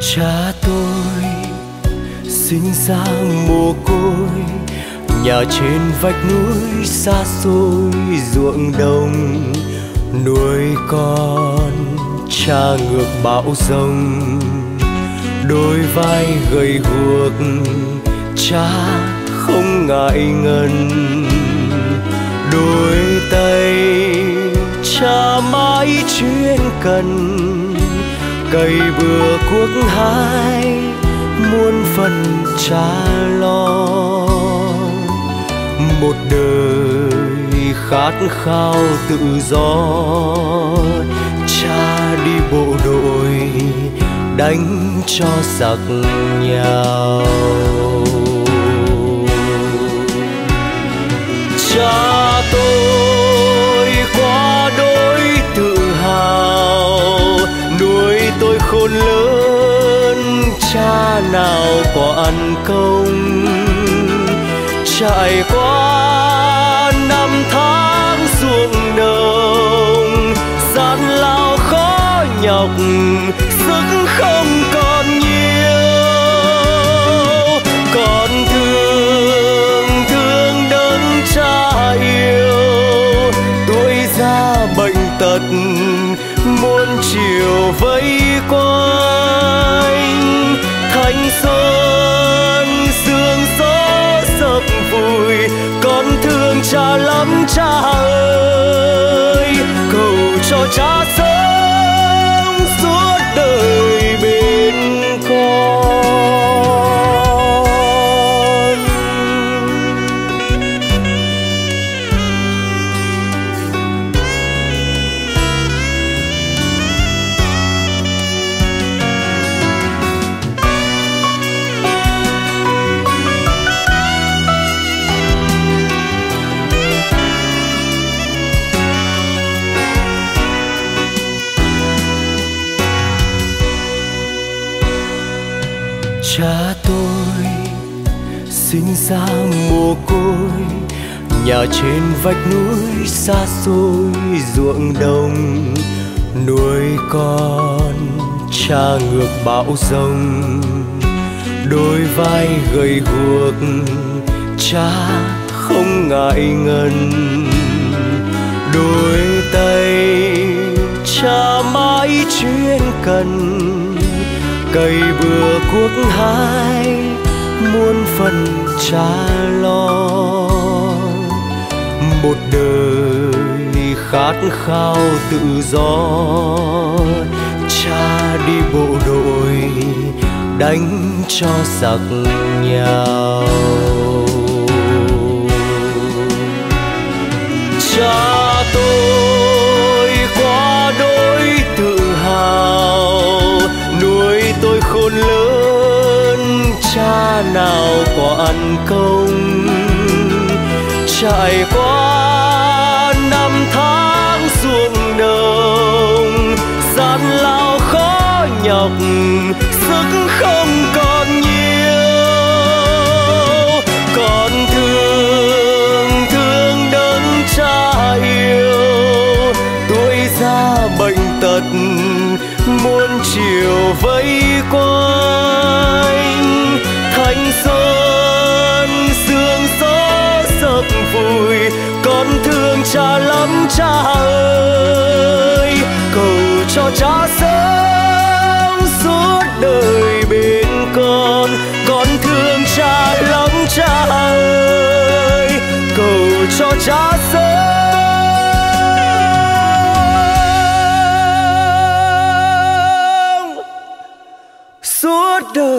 cha tôi. Sinh ra mồ côi, nhà trên vách núi xa xôi, ruộng đồng nuôi con, cha ngược bão rông đôi vai gầy guộc, cha không ngại ngần. Đôi tay, cha mãi chuyên cần cây bừa cuốc hai, muôn phần cha lo. Một đời khát khao tự do, cha đi bộ đội đánh cho giặc nhau khôn lớn, cha nào có ăn công trải qua năm tháng ruộng đồng gian lao khó nhọc, sức không còn nhiều. Còn thương thương đấng cha yêu, tuổi già bệnh tật muôn chiều vây quanh thanh xuân sương gió sập vùi, con thương cha lắm cha ơi cầu cho cha sớm. Cha tôi. Sinh ra mồ côi, nhà trên vách núi xa xôi, ruộng đồng, nuôi con, cha ngược bão rông đôi vai gầy guộc, cha không ngại ngần. Đôi tay, cha mãi chuyên cần cây bừa cuốc hai, muôn phần cha lo. Một đời khát khao tự do, cha đi bộ đội đánh cho giặc nhau có ăn công. Trải qua năm tháng ruộng đồng gian lao khó nhọc, sức không còn nhiều. Còn thương thương đấng cha yêu, tuổi già bệnh tật muôn chiều vây quanh. Thanh xuân vui, con thương cha lắm cha ơi. Cầu cho cha sống suốt đời bên con con thương cha lắm cha ơi. Cầu cho cha sống suốt đời